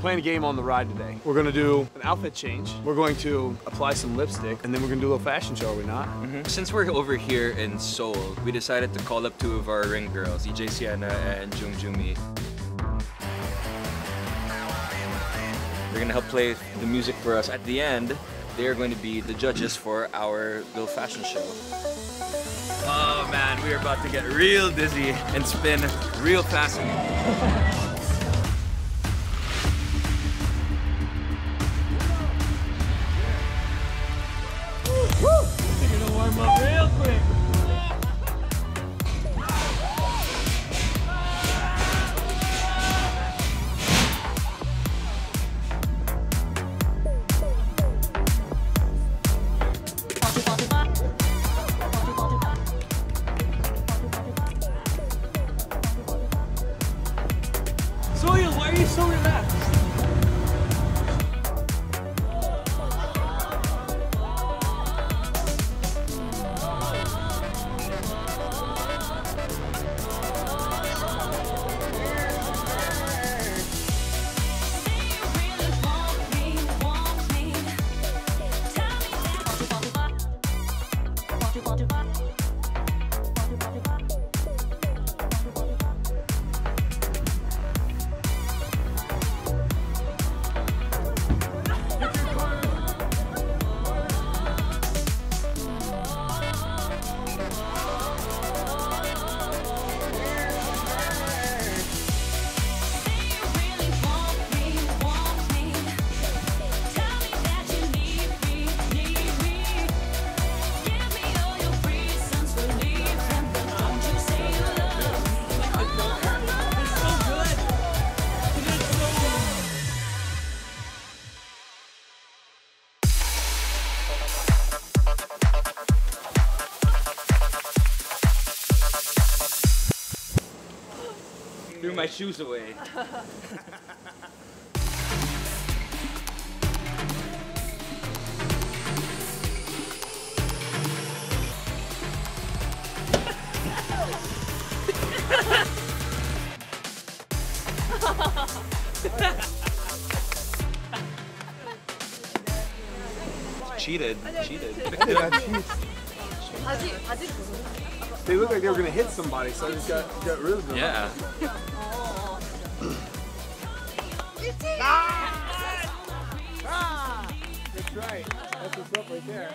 playing a game on the ride today. We're gonna do an outfit change. We're going to apply some lipstick, and then we're gonna do a little fashion show, are we not? Mm-hmm. Since we're over here in Seoul, we decided to call up two of our ring girls, EJ Sienna and Jung Jumi. They're gonna help play the music for us. At the end, they are going to be the judges for our little fashion show. Oh man, we are about to get real dizzy and spin real fast. Soya, why Threw my shoes away. cheated. Cheated. They looked like they were gonna hit somebody, so I just got, got rid of them. Yeah. Ah! That's right. That's what's up right there.